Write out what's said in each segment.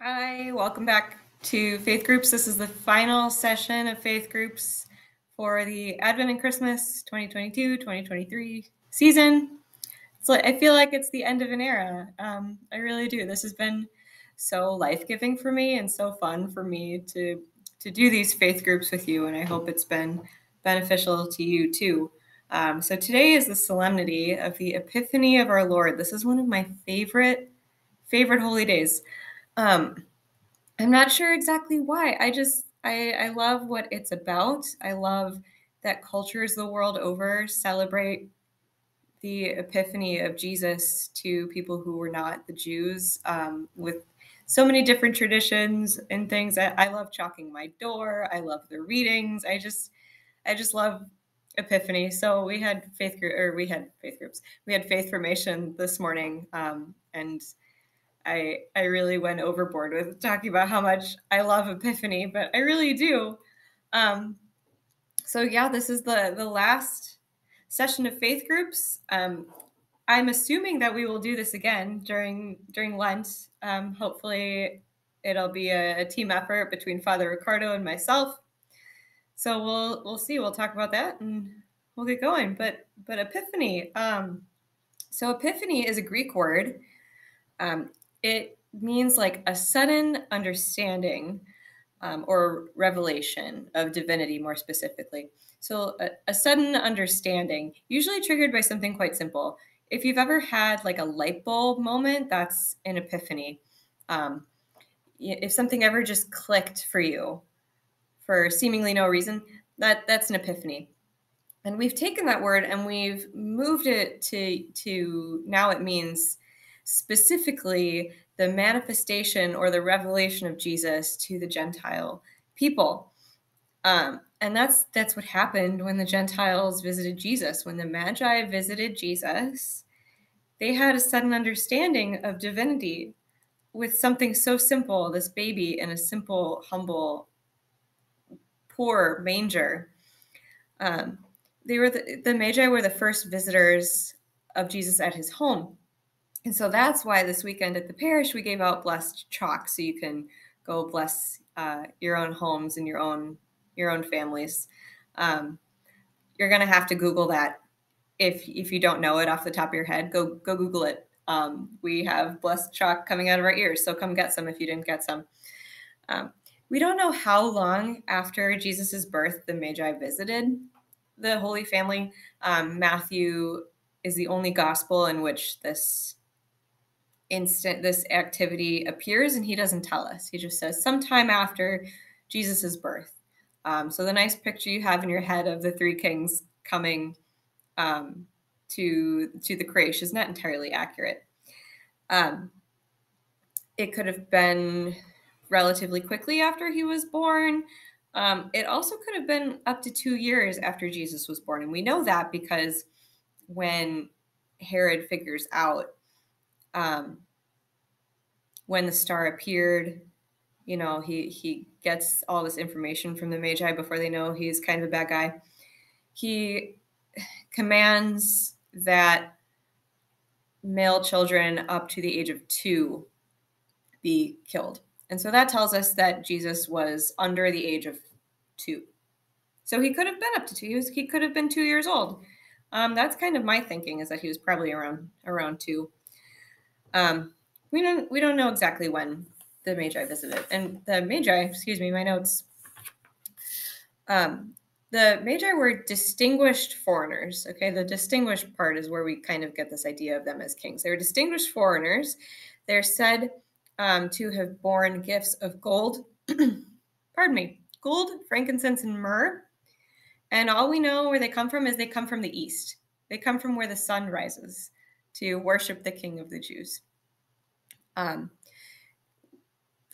Hi, welcome back to Faith Groups. This is the final session of Faith Groups for the Advent and Christmas 2022 2023 season. It's like, I feel like it's the end of an era. Um, I really do. This has been so life giving for me and so fun for me to to do these faith groups with you, and I hope it's been beneficial to you too. Um, so today is the solemnity of the Epiphany of our Lord. This is one of my favorite favorite holy days. Um, I'm not sure exactly why. I just I, I love what it's about. I love that cultures the world over celebrate the epiphany of Jesus to people who were not the Jews um, with so many different traditions and things. I, I love chalking my door. I love the readings. I just I just love epiphany. So we had faith group or we had faith groups. We had faith formation this morning um, and I I really went overboard with talking about how much I love Epiphany, but I really do. Um, so yeah, this is the the last session of faith groups. Um, I'm assuming that we will do this again during during Lent. Um, hopefully, it'll be a, a, team effort between Father Ricardo and myself. So we'll we'll see. We'll talk about that and we'll get going. But but Epiphany. Um, so Epiphany is a Greek word. Um, it means like a sudden understanding um, or revelation of divinity, more specifically. So, a, a, sudden understanding, usually triggered by something quite simple. If you've ever had like a light bulb moment, that's an epiphany. Um, if something ever just clicked for you for seemingly no reason, that that's an epiphany. And we've taken that word and we've moved it to to now it means specifically the manifestation or the revelation of Jesus to the Gentile people. Um, and that's that's what happened when the Gentiles visited Jesus. When the Magi visited Jesus, they had a sudden understanding of divinity with something so simple, this baby in a simple, humble, poor manger. Um, they were the, the Magi were the first visitors of Jesus at his home. And so that's why this weekend at the parish we gave out blessed chalk so you can go bless uh, your own homes and your own your own families. Um, you're gonna have to Google that if if you don't know it off the top of your head. Go go Google it. Um, we have blessed chalk coming out of our ears, so come get some if you didn't get some. Um, we don't know how long after Jesus's birth the Magi visited the Holy Family. Um, Matthew is the only gospel in which this instant this activity appears and he doesn't tell us. He just says sometime after jesus's birth. Um, so the nice picture you have in your head of the three kings coming um, to to the creche is not entirely accurate. Um, it could have been relatively quickly after he was born. Um, it also could have been up to two years after jesus was born. And we know that because when herod figures out um, when the star appeared, you know, he he gets all this information from the Magi before they know he's kind of a bad guy. He commands that male children up to the age of two be killed. And so that tells us that Jesus was under the age of two. So he could have been up to two. He, was, he could have been two years old. Um, that's kind of my thinking is that he was probably around around two. Um, we don't we don't know exactly when the Magi visited, and the Magi, excuse me, my notes. Um, the Magi were distinguished foreigners. Okay, the distinguished part is where we kind of get this idea of them as kings. They were distinguished foreigners. They're said um, to have borne gifts of gold, pardon me, gold, frankincense, and myrrh. And all we know where they come from is they come from the east. They come from where the sun rises to worship the King of the Jews. Um,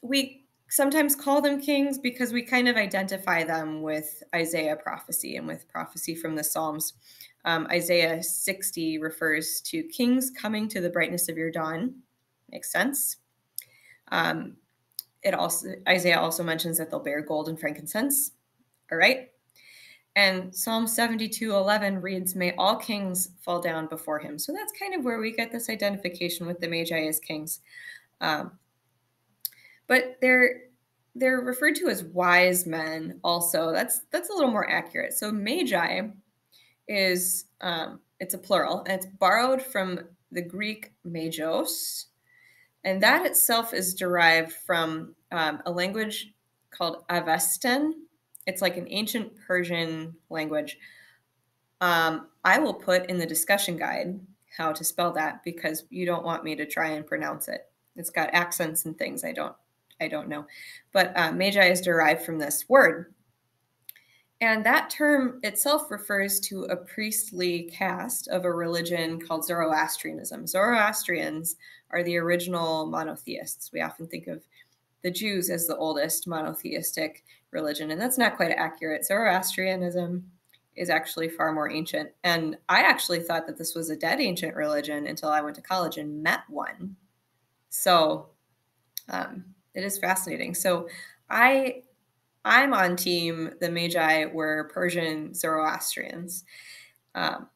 we sometimes call them kings because we kind of identify them with Isaiah prophecy and with prophecy from the Psalms. Um, Isaiah 60 refers to kings coming to the brightness of your dawn. Makes sense. Um, it also Isaiah also mentions that they'll bear gold and frankincense. All right. And Psalm 72 11 reads, May all kings fall down before him. So that's kind of where we get this identification with the Magi as kings. Um, but they're they're referred to as wise men also that's that's a little more accurate so magi is um, it's a plural and it's borrowed from the greek magos and that itself is derived from um, a language called avestan it's like an ancient persian language um, i will put in the discussion guide how to spell that because you don't want me to try and pronounce it it's got accents and things i don't I don't know. But uh, magi is derived from this word. And that term itself refers to a priestly caste of a religion called Zoroastrianism. Zoroastrians are the original monotheists. We often think of the Jews as the oldest monotheistic religion, and that's not quite accurate. Zoroastrianism is actually far more ancient. And I actually thought that this was a dead ancient religion until I went to college and met one. So, um, it is fascinating. So I I'm on team the Magi were Persian Zoroastrians. Um,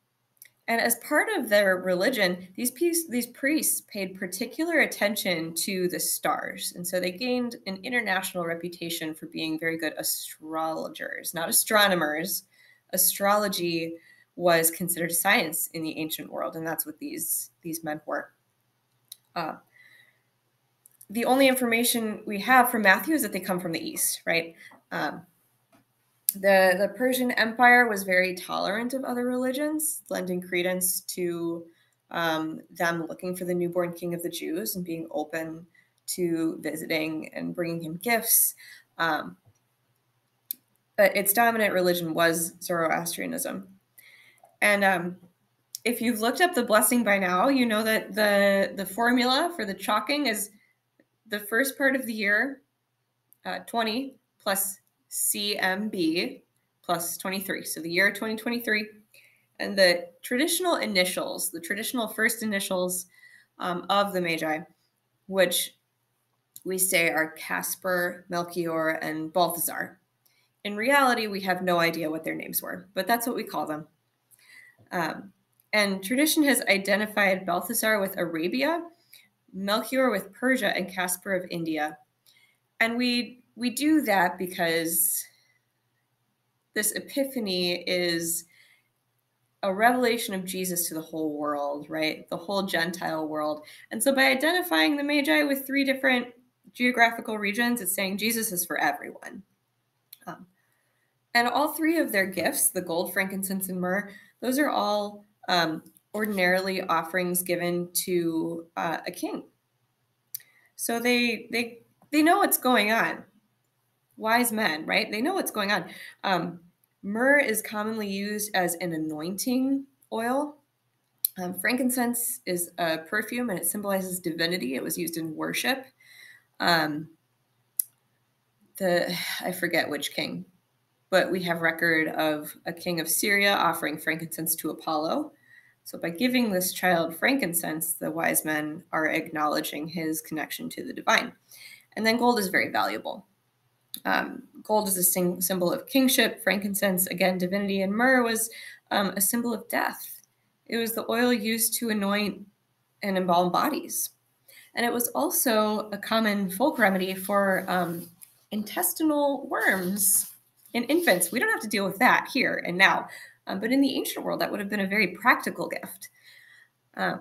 and as part of their religion, these piece, these priests paid particular attention to the stars, and so they gained an international reputation for being very good astrologers, not astronomers. Astrology was considered science in the ancient world, and that's what these these men were. Uh, the only information we have from Matthew is that they come from the east, right? Um, the the Persian Empire was very tolerant of other religions, lending credence to um, them looking for the newborn king of the Jews and being open to visiting and bringing him gifts. Um, but its dominant religion was Zoroastrianism, and um, if you've looked up the blessing by now, you know that the the formula for the chalking is the first part of the year, uh, 20 plus CMB plus 23. So the year 2023. And the traditional initials, the traditional first initials um, of the Magi, which we say are Caspar, Melchior, and Balthazar. In reality, we have no idea what their names were, but that's what we call them. Um, and tradition has identified Balthazar with Arabia Melchior with Persia, and Caspar of India. And we we do that because this epiphany is a revelation of Jesus to the whole world, right? The whole Gentile world. And so by identifying the Magi with three different geographical regions, it's saying Jesus is for everyone. Um, and all three of their gifts, the gold, frankincense, and myrrh, those are all um, ordinarily offerings given to uh, a king. So they they they know what's going on. Wise men, right? They know what's going on. Um, myrrh is commonly used as an anointing oil. Um, frankincense is a perfume and it symbolizes divinity. It was used in worship. Um, the I forget which king, but we have record of a king of Syria offering frankincense to Apollo. So, by giving this child frankincense, the wise men are acknowledging his connection to the divine. And then gold is very valuable. Um, gold is a sing- symbol of kingship, frankincense, again, divinity, and myrrh was um, a symbol of death. It was the oil used to anoint and embalm bodies. And it was also a common folk remedy for um, intestinal worms in infants. We don't have to deal with that here and now. Um, but in the ancient world, that would have been a very practical gift. Uh,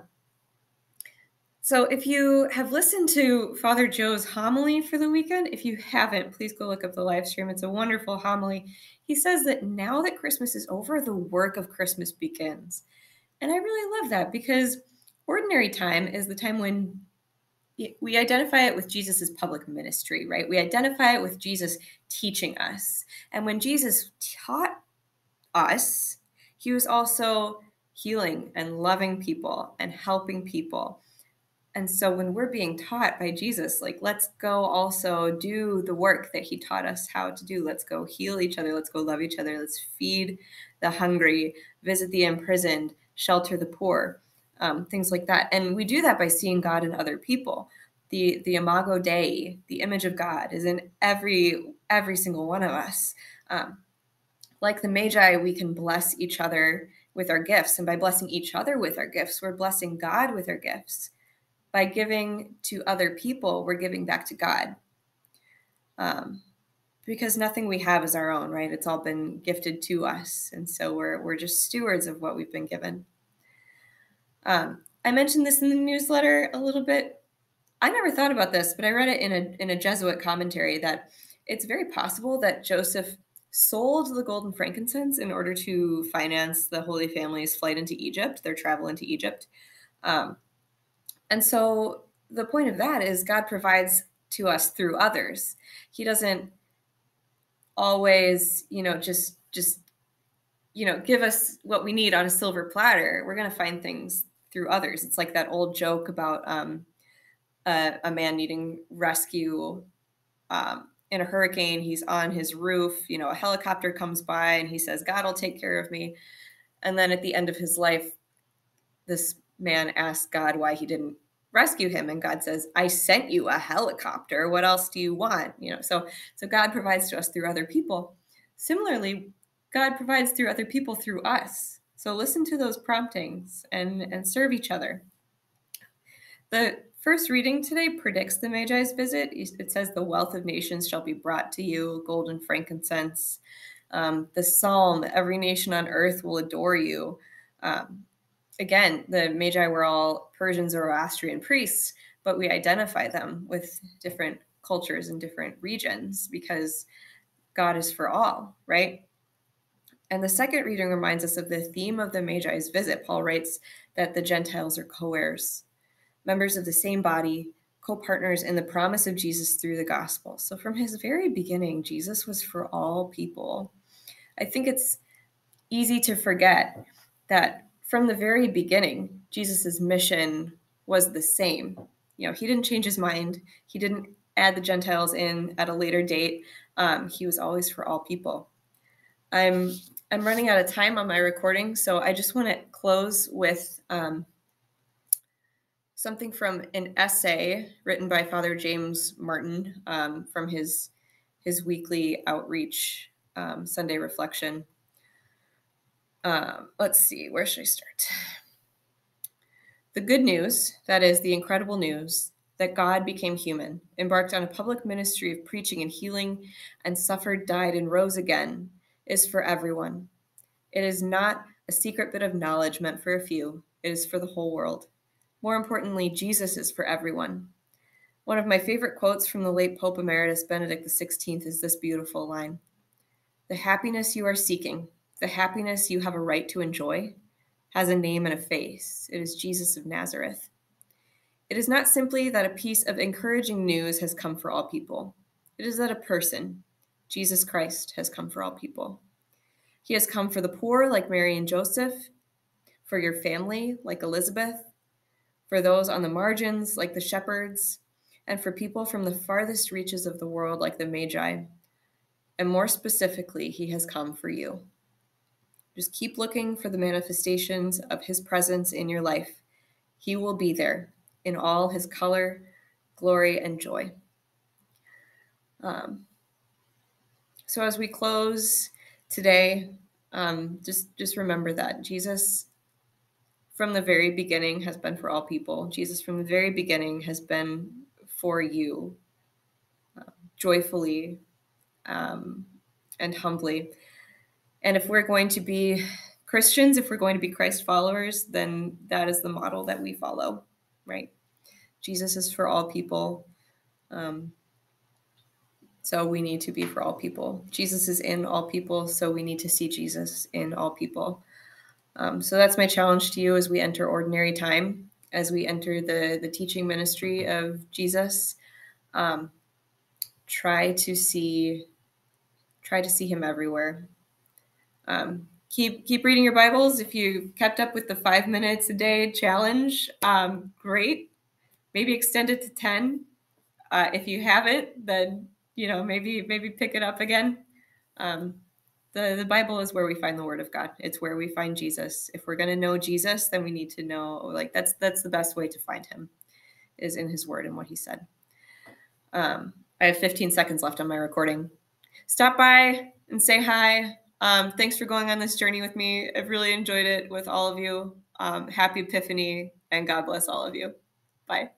so if you have listened to Father Joe's homily for the weekend, if you haven't, please go look up the live stream. It's a wonderful homily. He says that now that Christmas is over, the work of Christmas begins. And I really love that because ordinary time is the time when we identify it with Jesus' public ministry, right? We identify it with Jesus teaching us. And when Jesus taught us, he was also healing and loving people and helping people. And so when we're being taught by Jesus, like, let's go also do the work that he taught us how to do. Let's go heal each other. Let's go love each other. Let's feed the hungry, visit the imprisoned, shelter the poor, um, things like that. And we do that by seeing God in other people. The, the imago Dei, the image of God, is in every every single one of us. Um, like the Magi, we can bless each other with our gifts. And by blessing each other with our gifts, we're blessing God with our gifts. By giving to other people, we're giving back to God. Um, because nothing we have is our own, right? It's all been gifted to us. And so we're, we're just stewards of what we've been given. Um, I mentioned this in the newsletter a little bit. I never thought about this, but I read it in a, in a Jesuit commentary that it's very possible that Joseph sold the gold and frankincense in order to finance the Holy Family's flight into Egypt, their travel into Egypt. Um, and so the point of that is God provides to us through others. He doesn't always, you know, just just you know, give us what we need on a silver platter. We're going to find things through others. It's like that old joke about um, a, a man needing rescue um, in a hurricane. He's on his roof. You know, a helicopter comes by and he says, "God will take care of me." And then at the end of his life, this man asks God why he didn't rescue him and god says i sent you a helicopter. What else do you want? You know so so god provides to us through other people. Similarly god provides through other people through us. So listen to those promptings and and serve each other. The first reading today predicts the magi's visit. It says the wealth of nations shall be brought to you gold and frankincense. Um, the psalm every nation on earth will adore you. Um, again, the Magi were all Persian Zoroastrian priests, but we identify them with different cultures and different regions because God is for all, right? And the second reading reminds us of the theme of the Magi's visit. Paul writes that the Gentiles are co heirs, members of the same body, co partners in the promise of Jesus through the gospel. So from his very beginning, Jesus was for all people. I think it's easy to forget that from the very beginning, Jesus' mission was the same. You know, he didn't change his mind. He didn't add the Gentiles in at a later date. Um, he was always for all people. I'm I'm running out of time on my recording, so I just want to close with um, something from an essay written by Father James Martin um, from his his weekly outreach um, Sunday reflection. Um, let's see, where should I start? The good news, that is, the incredible news that God became human, embarked on a public ministry of preaching and healing, and suffered, died, and rose again, is for everyone. It is not a secret bit of knowledge meant for a few, it is for the whole world. More importantly, Jesus is for everyone. One of my favorite quotes from the late Pope Emeritus Benedict XVI is this beautiful line The happiness you are seeking the happiness you have a right to enjoy has a name and a face. It is Jesus of Nazareth. It is not simply that a piece of encouraging news has come for all people, it is that a person, Jesus Christ, has come for all people. He has come for the poor, like Mary and Joseph, for your family, like Elizabeth, for those on the margins, like the shepherds, and for people from the farthest reaches of the world, like the Magi. And more specifically, he has come for you. Just keep looking for the manifestations of his presence in your life. He will be there in all his color, glory, and joy. Um, so as we close today, um, just just remember that Jesus, from the very beginning, has been for all people. Jesus, from the very beginning, has been for you, uh, joyfully um, and humbly. And if we're going to be Christians, if we're going to be Christ followers, then that is the model that we follow, right? Jesus is for all people. Um, so we need to be for all people. Jesus is in all people, so we need to see Jesus in all people. Um, so that's my challenge to you as we enter ordinary time, as we enter the the teaching ministry of Jesus. Um, try to see, try to see Him everywhere. Um, keep keep reading your Bibles. If you kept up with the five minutes a day challenge, um, great. Maybe extend it to ten. Uh, if you haven't, then you know maybe maybe pick it up again. Um, the the Bible is where we find the Word of God. It's where we find Jesus. If we're going to know Jesus, then we need to know like that's that's the best way to find Him, is in His Word and what He said. Um, I have 15 seconds left on my recording. Stop by and say hi um, thanks for going on this journey with me. I've really enjoyed it with all of you. Um, happy Epiphany and God bless all of you. Bye.